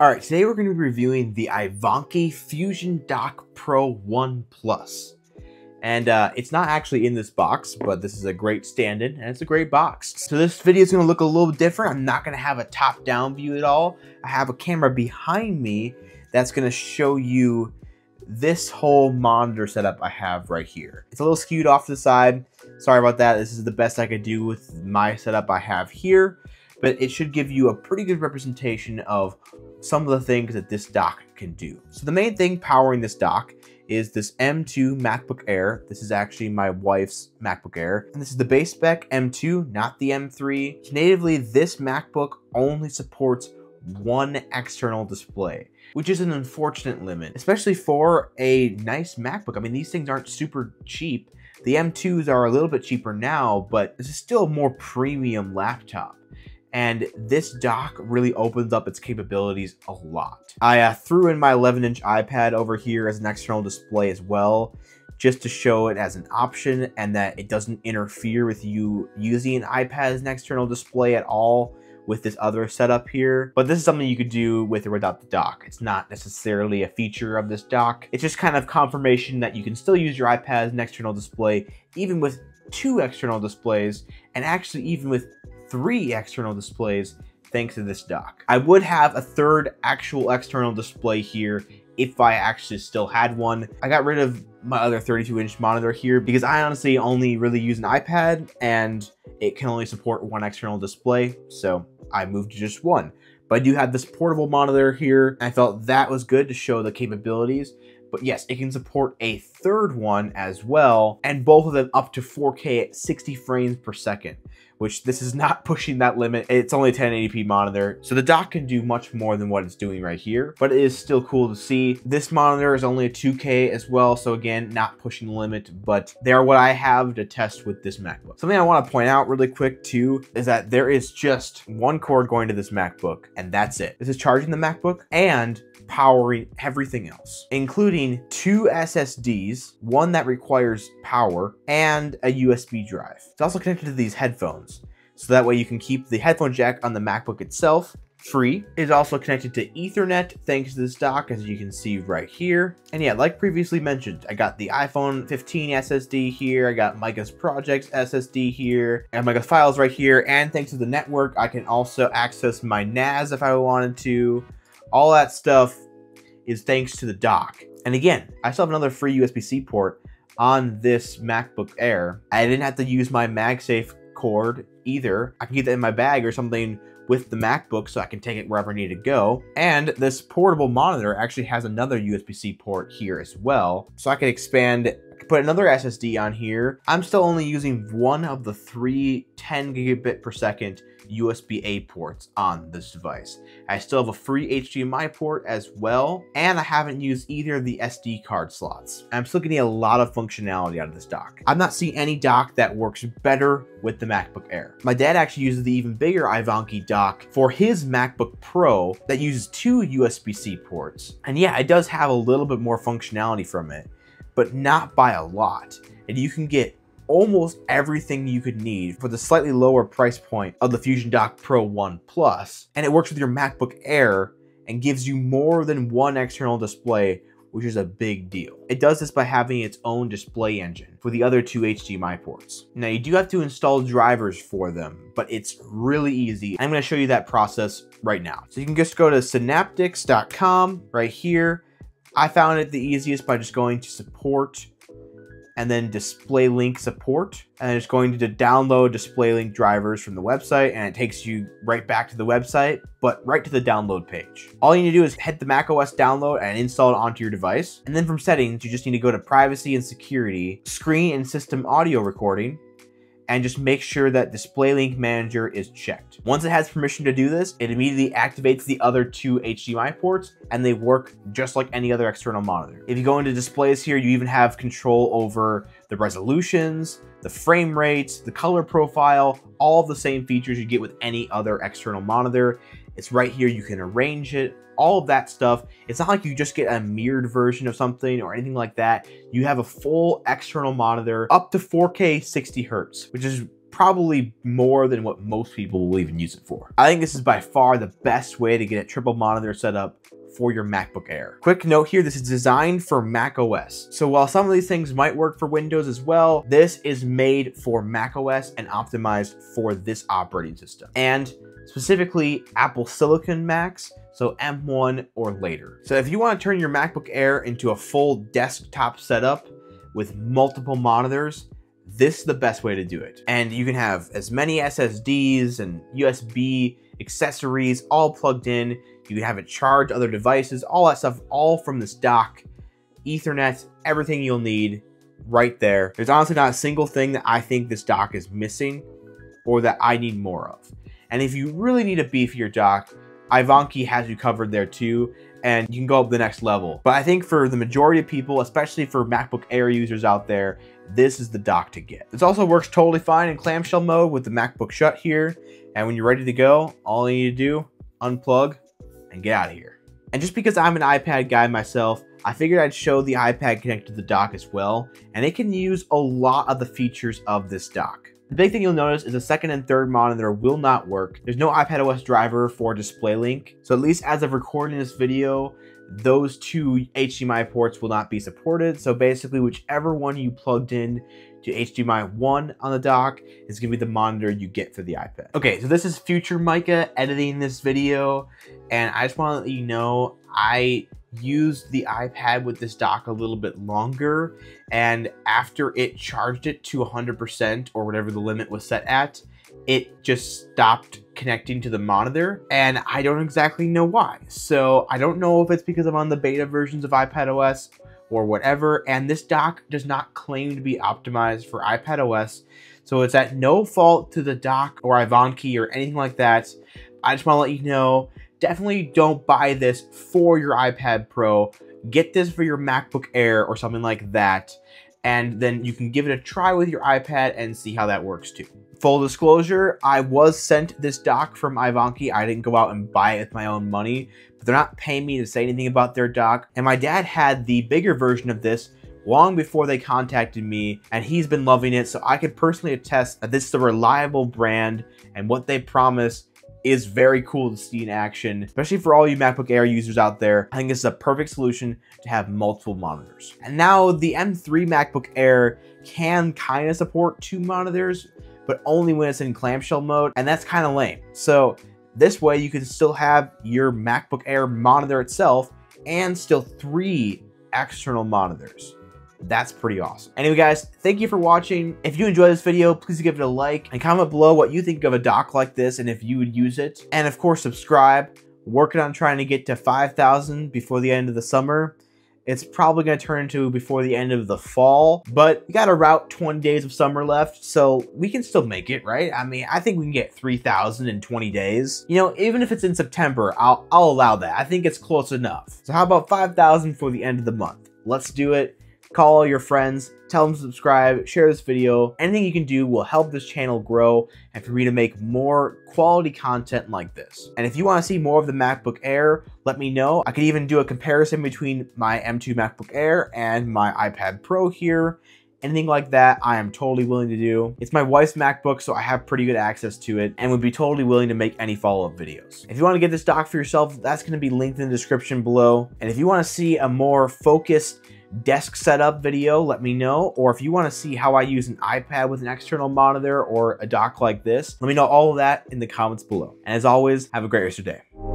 All right, today we're going to be reviewing the iVANKY Fusion Dock Pro 1 Plus. And uh, it's not actually in this box, but this is a great stand-in, and it's a great box. So this video is going to look a little different. I'm not going to have a top-down view at all. I have a camera behind me that's going to show you this whole monitor setup I have right here. It's a little skewed off to the side. Sorry about that. This is the best I could do with my setup I have here, but it should give you a pretty good representation of some of the things that this dock can do. So the main thing powering this dock is this M2 MacBook Air. This is actually my wife's MacBook Air. And this is the base spec M2, not the M3. Natively, this MacBook only supports one external display, which is an unfortunate limit, especially for a nice MacBook. I mean, these things aren't super cheap. The M2s are a little bit cheaper now, but this is still a more premium laptop and this dock really opens up its capabilities a lot. I uh, threw in my 11 inch iPad over here as an external display as well, just to show it as an option and that it doesn't interfere with you using an iPad as an external display at all with this other setup here. But this is something you could do with or without the dock. It's not necessarily a feature of this dock. It's just kind of confirmation that you can still use your iPad as an external display, even with two external displays, and actually even with three external displays thanks to this dock. I would have a third actual external display here if I actually still had one. I got rid of my other 32 inch monitor here because I honestly only really use an iPad and it can only support one external display. So I moved to just one. But I do have this portable monitor here. I felt that was good to show the capabilities. But yes, it can support a third one as well, and both of them up to 4K at 60 frames per second, which this is not pushing that limit. It's only a 1080p monitor, so the dock can do much more than what it's doing right here, but it is still cool to see. This monitor is only a 2K as well, so again, not pushing the limit, but they are what I have to test with this MacBook. Something I want to point out really quick too is that there is just one cord going to this MacBook, and that's it. This is charging the MacBook, and powering everything else, including two SSDs, one that requires power, and a USB drive. It's also connected to these headphones, so that way you can keep the headphone jack on the MacBook itself free. It is also connected to Ethernet thanks to this dock, as you can see right here. And yeah, like previously mentioned, I got the iPhone 15 SSD here, I got Micah's Projects SSD here, and Micah's Files right here, and thanks to the network, I can also access my NAS if I wanted to, all that stuff is thanks to the dock. And again, I still have another free USB-C port on this MacBook Air. I didn't have to use my MagSafe cord either. I can get that in my bag or something with the MacBook so I can take it wherever I need to go. And this portable monitor actually has another USB-C port here as well. So I can expand put another SSD on here. I'm still only using one of the three 10 gigabit per second USB-A ports on this device. I still have a free HDMI port as well, and I haven't used either of the SD card slots. I'm still getting a lot of functionality out of this dock. I'm not seeing any dock that works better with the MacBook Air. My dad actually uses the even bigger iVANKY dock for his MacBook Pro that uses two USB-C ports. And yeah, it does have a little bit more functionality from it, but not by a lot. And you can get almost everything you could need for the slightly lower price point of the Fusion Dock Pro 1 Plus. And it works with your MacBook Air and gives you more than one external display which is a big deal. It does this by having its own display engine for the other two HDMI ports. Now you do have to install drivers for them, but it's really easy. I'm gonna show you that process right now. So you can just go to synaptics.com right here. I found it the easiest by just going to support and then display link support and it's going to download display link drivers from the website and it takes you right back to the website but right to the download page. All you need to do is hit the macOS download and install it onto your device and then from settings you just need to go to privacy and security screen and system audio recording and just make sure that Display Link Manager is checked. Once it has permission to do this, it immediately activates the other two HDMI ports and they work just like any other external monitor. If you go into displays here, you even have control over the resolutions, the frame rates, the color profile, all the same features you get with any other external monitor. It's right here, you can arrange it, all of that stuff. It's not like you just get a mirrored version of something or anything like that. You have a full external monitor up to 4K 60 hertz, which is probably more than what most people will even use it for. I think this is by far the best way to get a triple monitor set up for your MacBook Air. Quick note here, this is designed for Mac OS. So while some of these things might work for Windows as well, this is made for Mac OS and optimized for this operating system. And specifically Apple Silicon Macs, so M1 or later. So if you want to turn your MacBook Air into a full desktop setup with multiple monitors, this is the best way to do it. And you can have as many SSDs and USB accessories all plugged in. You can have it charge other devices, all that stuff, all from this dock, Ethernet, everything you'll need right there. There's honestly not a single thing that I think this dock is missing or that I need more of. And if you really need a beefier dock, iVANKY has you covered there too, and you can go up the next level. But I think for the majority of people, especially for MacBook Air users out there, this is the dock to get. This also works totally fine in clamshell mode with the MacBook shut here. And when you're ready to go, all you need to do, unplug and get out of here. And just because I'm an iPad guy myself, I figured I'd show the iPad connected to the dock as well, and it can use a lot of the features of this dock. The big thing you'll notice is the second and third monitor will not work. There's no iPadOS driver for display link. So at least as of recording this video, those two HDMI ports will not be supported. So basically whichever one you plugged in to HDMI 1 on the dock is going to be the monitor you get for the iPad. Okay, so this is Future Micah editing this video, and I just want to let you know I used the iPad with this dock a little bit longer and after it charged it to 100% or whatever the limit was set at, it just stopped connecting to the monitor and I don't exactly know why. So I don't know if it's because I'm on the beta versions of iPadOS or whatever and this dock does not claim to be optimized for iPadOS. So it's at no fault to the dock or iVANKY or anything like that. I just want to let you know definitely don't buy this for your iPad Pro. Get this for your MacBook Air or something like that. And then you can give it a try with your iPad and see how that works too. Full disclosure, I was sent this dock from iVANKY. I didn't go out and buy it with my own money, but they're not paying me to say anything about their dock. And my dad had the bigger version of this long before they contacted me and he's been loving it so I could personally attest that this is a reliable brand and what they promise is very cool to see in action, especially for all you MacBook Air users out there. I think this is a perfect solution to have multiple monitors. And now the M3 MacBook Air can kind of support two monitors, but only when it's in clamshell mode, and that's kind of lame. So this way you can still have your MacBook Air monitor itself and still three external monitors. That's pretty awesome. Anyway, guys, thank you for watching. If you enjoyed this video, please give it a like and comment below what you think of a dock like this and if you would use it. And of course, subscribe. Working on trying to get to 5,000 before the end of the summer. It's probably going to turn into before the end of the fall, but we got about 20 days of summer left, so we can still make it, right? I mean, I think we can get 3,000 in 20 days. You know, even if it's in September, I'll, I'll allow that. I think it's close enough. So how about 5,000 for the end of the month? Let's do it call all your friends, tell them to subscribe, share this video. Anything you can do will help this channel grow and for me to make more quality content like this. And if you want to see more of the MacBook Air, let me know. I could even do a comparison between my M2 MacBook Air and my iPad Pro here. Anything like that, I am totally willing to do. It's my wife's MacBook, so I have pretty good access to it and would be totally willing to make any follow-up videos. If you want to get this dock for yourself, that's going to be linked in the description below. And if you want to see a more focused desk setup video, let me know. Or if you want to see how I use an iPad with an external monitor or a dock like this, let me know all of that in the comments below. And as always, have a great rest of your day.